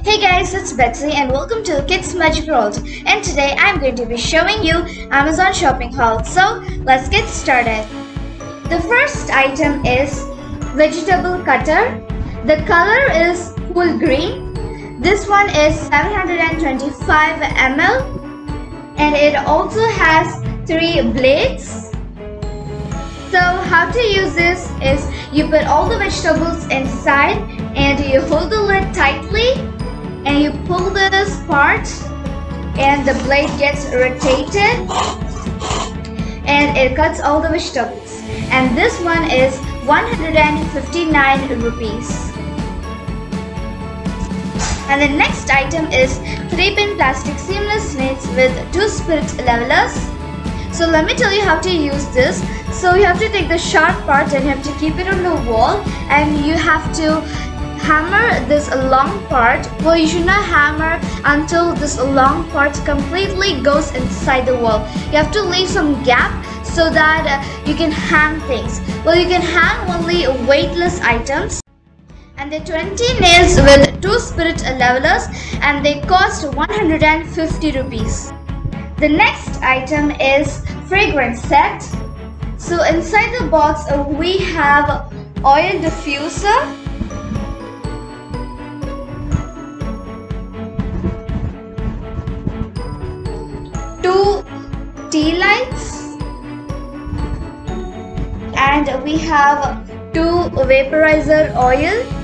Hey guys, it's Betsy and welcome to Kids Magic World. And today I'm going to be showing you Amazon shopping haul. So let's get started. The first item is vegetable cutter. The color is cool green. This one is 725 ml and it also has three blades. So how to use this is you put all the vegetables inside and you hold the lid tightly and you pull this part and the blade gets rotated and it cuts all the vegetables. And this one is 159 rupees. And the next item is 3 pin plastic seamless snakes with 2 spirit levelers. So let me tell you how to use this. So you have to take the sharp part and you have to keep it on the wall and you have to hammer this long part well you should not hammer until this long part completely goes inside the wall. You have to leave some gap so that uh, you can hang things. Well you can hang only weightless items. And the 20 nails with two spirit levelers and they cost 150 rupees. The next item is fragrance set. So inside the box uh, we have oil diffuser tea lights. And we have two vaporizer oil